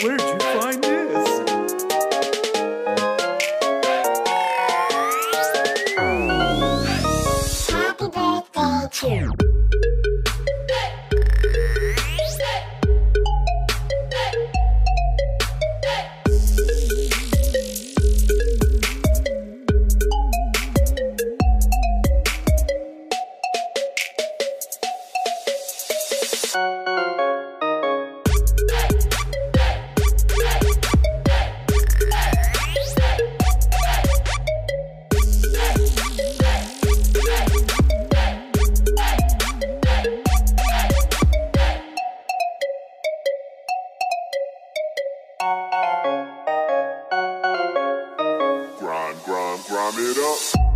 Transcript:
Where'd you find this? Happy birthday to you Grind, grind, grind it up.